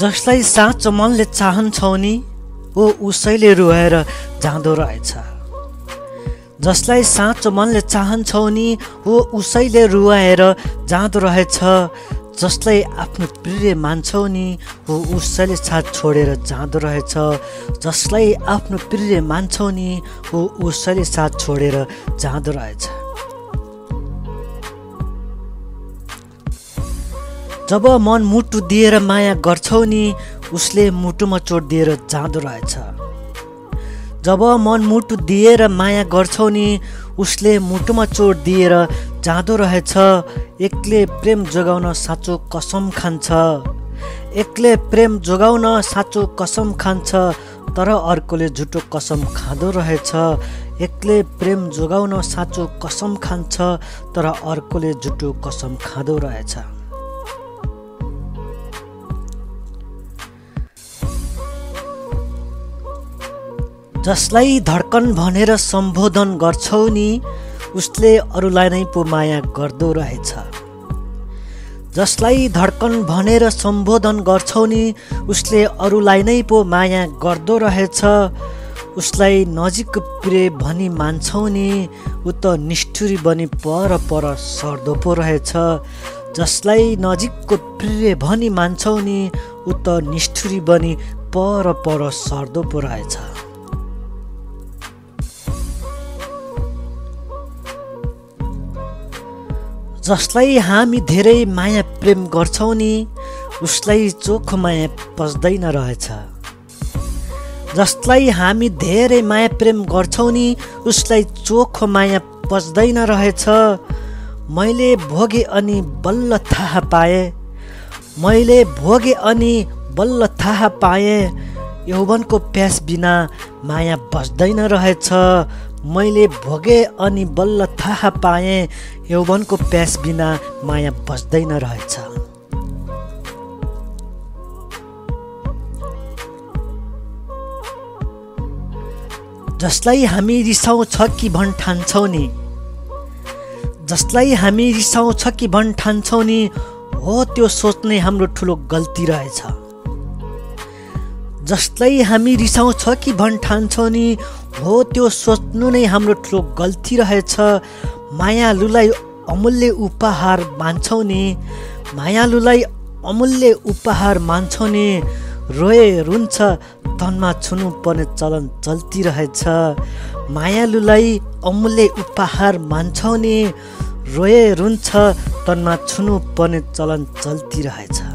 जसलाई साँचो मनले चाहन्छौ नि ओ उसैले रुवाएर जाँदो रहेछ। जसलाई साँचो मनले चाहन्छौ नि हो उसैले रुवाएर जाँदो रहेछ। जसलाई आफ्नो प्रिय मान्छौ नि हो उसैले साथ छोडेर जाँदो रहेछ। जसलाई आफ्नो प्रिय मान्छौ नि हो उसैले साथ छोडेर जाँदो रहेछ। जब मन मुटु दिएर माया गर्छौ नि उसले मुटुमा चोट दिएर जाँदो रहेछ। जब मन मुटु दिएर माया गर्छौ नि उसले मुटुमा चोट दिएर जाँदो रहेछ एक्लै प्रेम जोगाउन साँचो कसम खान्छ। एक्लै प्रेम जोगाउन साँचो कसम खान्छ तर अर्कोले झुटो कसम खाँदो रहेछ। एक्लै प्रेम जोगाउन साँचो कसम खान्छ तर अर्कोले झुटो कसम खाँदो रहेछ। जसलाई धड्कन भनेर सम्बोधन गर्छौ नि उसले अरूलाई नै पो माया गर्दो रहेछ। जसलाई धड्कन भनेर सम्बोधन गर्छौ नि उसले अरूलाई नै पो माया गर्दो रहेछ। उसलाई नजिक प्रिय भनी मान्छौ नि ऊ त निष्ठुरी बनी पर पर सर्दो पो रहेछ। जसलाई नजिकको प्रिय भनी मान्छौ नि ऊ त निष्ठुरी बनी पर पर सर्दो पो रहेछ। जसलाई हामी धेरै माया प्रेम गर्छौँ नि उसलाई चोखो माया पस्दैन रहेछ। जसलाई हामी धेरै माया प्रेम गर्छौँ नि उसलाई चोखो माया पस्दैन रहेछ। मैले भोगे अनि बल्ल थाहा पाएँ। मैले भोगे अनि बल्ल थाहा पाएँ। यौवनको प्यास बिना माया बस्दैन रहेछ। मैले भोगे अनि बल्ल थाहा पाएँ यौवनको प्यास बिना माया बस्दैन रहेछ। जसलाई हामी रिसाउँछ कि भन् ठान्छौँ नि? जसलाई हामी रिसाउँछ कि भन् ठान्छौँ नि हो त्यो सोच्ने हाम्रो ठुलो गल्ती रहेछ। जसलाई हामी रिसाउँछ कि भन् ठान्छौँ नि हो त्यो सोच्नु नै हाम्रो ठुलो गल्ती रहेछ। मायालुलाई अमूल्य उपहार मान्छौ नि मायालुलाई अमूल्य उपहार मान्छौ नि रोए रुन्छ तनमा छुनु पर्ने चलन चल्ती रहेछ। मायालुलाई अमूल्य उपहार मान्छौ नि रोए रुन्छ तनमा छुनु पर्ने चलन चल्ती रहेछ।